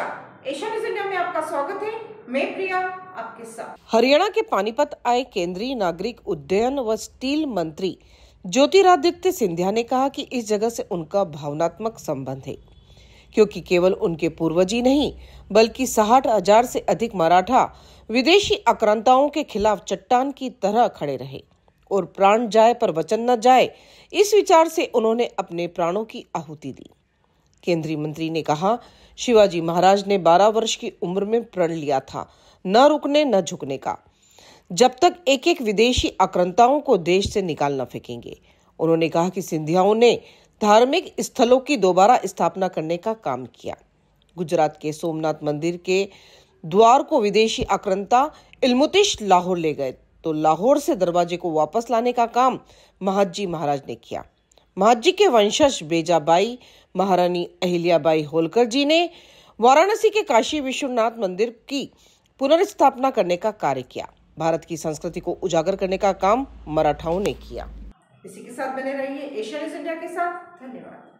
आपका स्वागत है। मैं प्रिया, आपके साथ। हरियाणा के पानीपत आए केंद्रीय नागरिक उड्डयन व स्टील मंत्री ज्योतिरादित्य सिंधिया ने कहा कि इस जगह से उनका भावनात्मक संबंध है, क्योंकि केवल उनके पूर्वज ही नहीं, बल्कि साठ हज़ार से अधिक मराठा विदेशी आक्रांताओं के खिलाफ चट्टान की तरह खड़े रहे और प्राण जाए पर वचन न जाए इस विचार से उन्होंने अपने प्राणों की आहुति दी। केंद्रीय मंत्री ने कहा, शिवाजी महाराज ने 12 वर्ष की उम्र में प्रण लिया था, न रुकने, न झुकने का। जब तक एक एक विदेशी आक्रांताओं को देश से निकाल न फेंकेंगे। उन्होंने कहा कि सिंधियाओं ने धार्मिक स्थलों की दोबारा स्थापना करने का काम किया। गुजरात के सोमनाथ मंदिर के द्वार को विदेशी आक्रंता इल्मुतिश लाहौर ले गए तो लाहौर से दरवाजे को वापस लाने का काम महाजी महाराज ने किया। महाजी के वंशज बेजाबाई, महारानी अहिल्याबाई होलकर जी ने वाराणसी के काशी विश्वनाथ मंदिर की पुनर्स्थापना करने का कार्य किया। भारत की संस्कृति को उजागर करने का काम मराठाओं ने किया। इसी के साथ बने रहिए एशिया इंडिया के साथ। धन्यवाद।